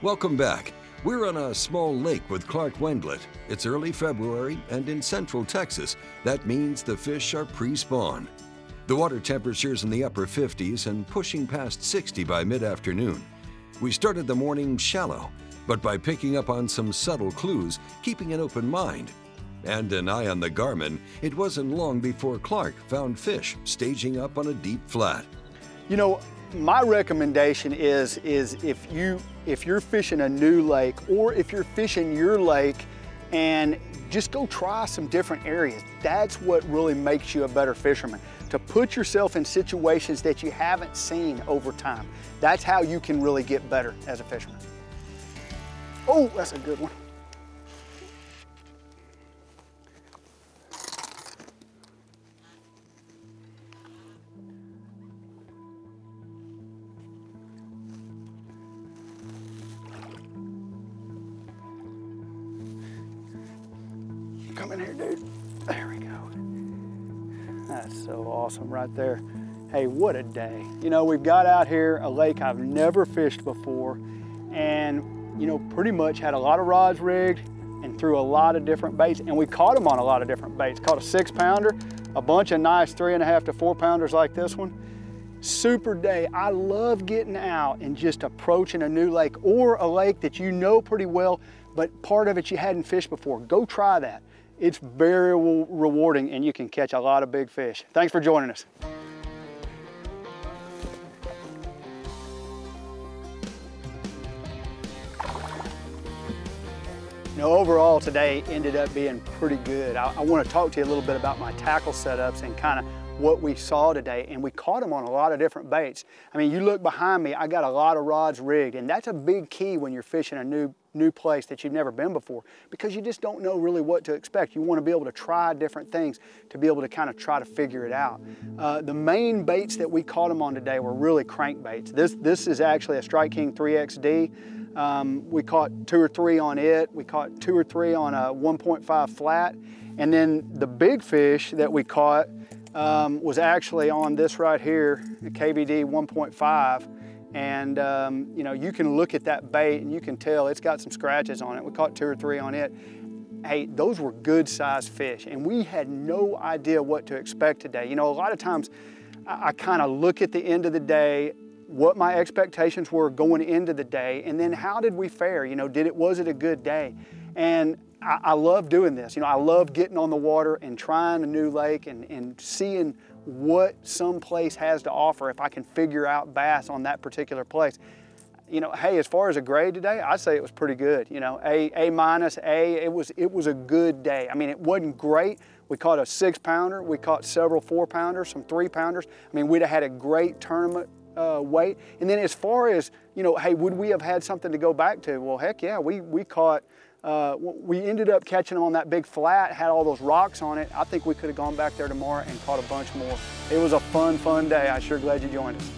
Welcome back. We're on a small lake with Clark Wendlandt. It's early February and in central Texas. That means the fish are pre-spawn. The water temperature's in the upper 50s and pushing past 60 by mid-afternoon. We started the morning shallow, but by picking up on some subtle clues, keeping an open mind, and an eye on the Garmin, it wasn't long before Clark found fish staging up on a deep flat. You know, my recommendation is, is if, you, if you're fishing a new lake or if you're fishing your lake and just go try some different areas. That's what really makes you a better fisherman. To put yourself in situations that you haven't seen over time. That's how you can really get better as a fisherman. Oh, that's a good one. Come in here, dude. There we go. That's so awesome right there. Hey, what a day. You know, we've got out here a lake I've never fished before and, you know, pretty much had a lot of rods rigged and threw a lot of different baits and we caught them on a lot of different baits. Caught a six pounder, a bunch of nice three and a half to four pounders like this one. Super day. I love getting out and just approaching a new lake or a lake that you know pretty well, but part of it you hadn't fished before. Go try that. It's very rewarding and you can catch a lot of big fish. Thanks for joining us. Now overall today ended up being pretty good. I, I want to talk to you a little bit about my tackle setups and kind of what we saw today and we caught them on a lot of different baits. I mean, you look behind me, I got a lot of rods rigged and that's a big key when you're fishing a new new place that you've never been before because you just don't know really what to expect. You want to be able to try different things to be able to kind of try to figure it out. Uh, the main baits that we caught them on today were really crankbaits. This, this is actually a Strike King 3XD. Um, we caught two or three on it. We caught two or three on a 1.5 flat. And then the big fish that we caught um, was actually on this right here, a KVD 1.5 and um, you know you can look at that bait and you can tell it's got some scratches on it. We caught two or three on it. Hey, those were good sized fish and we had no idea what to expect today. You know, a lot of times I, I kind of look at the end of the day what my expectations were going into the day and then how did we fare? You know, did it, was it a good day? And I, I love doing this. You know, I love getting on the water and trying a new lake and, and seeing what some place has to offer if I can figure out bass on that particular place. You know, hey, as far as a grade today, I'd say it was pretty good. You know, A, A minus, A, it was, it was a good day. I mean, it wasn't great. We caught a six pounder, we caught several four pounders, some three pounders. I mean, we'd have had a great tournament uh, weight. And then as far as, you know, hey, would we have had something to go back to? Well, heck yeah, we, we caught, uh, we ended up catching them on that big flat, had all those rocks on it. I think we could have gone back there tomorrow and caught a bunch more. It was a fun, fun day. I'm sure glad you joined us.